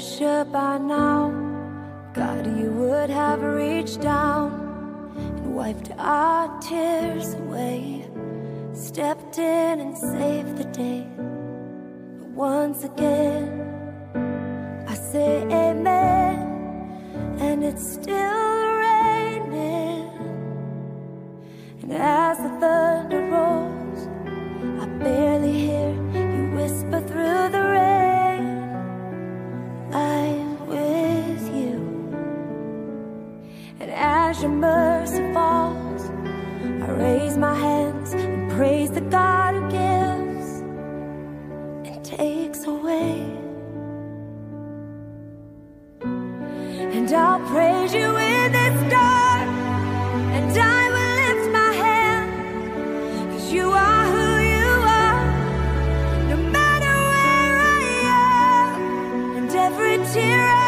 sure by now, God, you would have reached down and wiped our tears away. Stepped in and saved the day. But once again, I say amen, and it's still raining. And as the And as your mercy falls, I raise my hands and praise the God who gives and takes away. And I'll praise you in this dark, and I will lift my hand, you are who you are, no matter where I am, and every tear